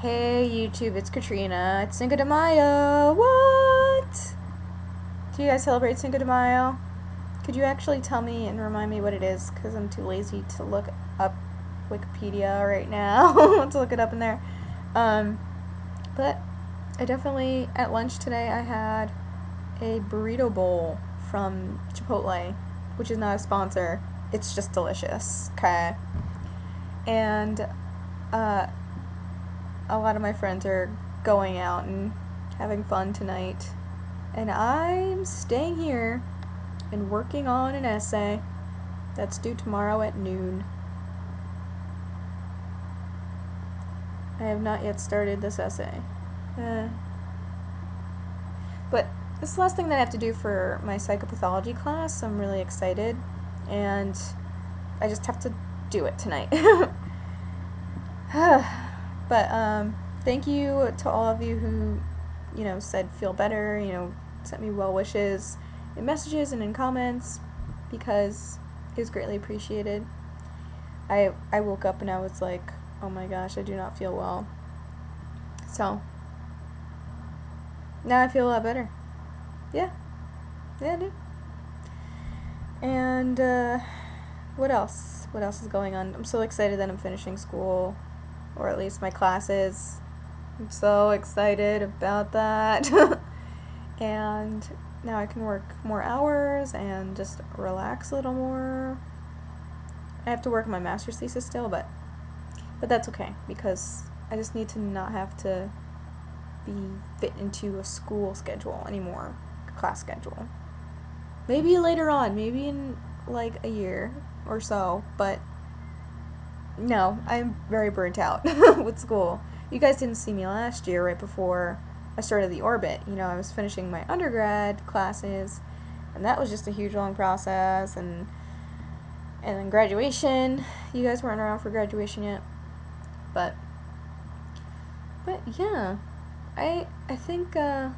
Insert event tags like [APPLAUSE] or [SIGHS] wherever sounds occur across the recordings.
Hey YouTube, it's Katrina. It's Cinco de Mayo. What? Do you guys celebrate Cinco de Mayo? Could you actually tell me and remind me what it is? Because I'm too lazy to look up Wikipedia right now [LAUGHS] to look it up in there. Um, but I definitely, at lunch today, I had a burrito bowl from Chipotle, which is not a sponsor. It's just delicious, okay? And, uh, a lot of my friends are going out and having fun tonight. And I'm staying here and working on an essay that's due tomorrow at noon. I have not yet started this essay. Uh, but this last thing that I have to do for my psychopathology class. I'm really excited. And I just have to do it tonight. [LAUGHS] [SIGHS] [SIGHS] but um, thank you to all of you who, you know, said feel better, you know, sent me well wishes in messages and in comments because it was greatly appreciated. I I woke up and I was like, oh my gosh, I do not feel well. So now I feel a lot better. Yeah, yeah, I do. And uh, what else? What else is going on? I'm so excited that I'm finishing school, or at least my classes. I'm so excited about that. [LAUGHS] and now I can work more hours and just relax a little more. I have to work on my master's thesis still, but but that's okay because I just need to not have to be fit into a school schedule anymore, class schedule. Maybe later on, maybe in like a year or so, but no, I'm very burnt out [LAUGHS] with school. You guys didn't see me last year right before I started the orbit. You know, I was finishing my undergrad classes, and that was just a huge long process, and and then graduation. You guys weren't around for graduation yet, but but yeah, I I think uh,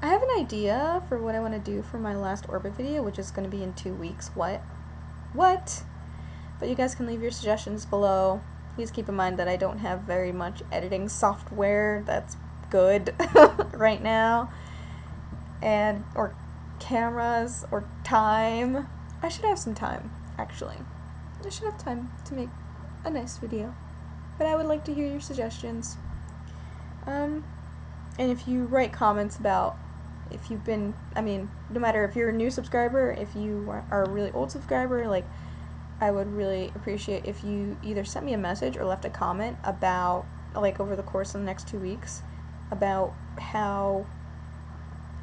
I have an idea for what I want to do for my last orbit video, which is going to be in two weeks. What? What? But you guys can leave your suggestions below. Please keep in mind that I don't have very much editing software that's good [LAUGHS] right now. And, or cameras, or time. I should have some time, actually. I should have time to make a nice video. But I would like to hear your suggestions. Um, and if you write comments about if you've been, I mean, no matter if you're a new subscriber, if you are a really old subscriber, like, I would really appreciate if you either sent me a message or left a comment about, like, over the course of the next two weeks, about how,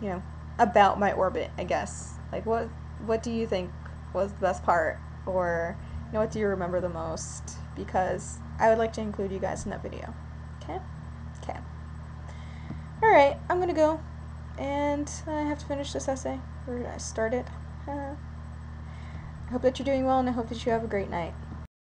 you know, about my orbit, I guess. Like, what, what do you think was the best part? Or, you know, what do you remember the most? Because I would like to include you guys in that video. Okay? Okay. Alright, I'm gonna go. And I have to finish this essay. Where I start it? Uh, I hope that you're doing well, and I hope that you have a great night.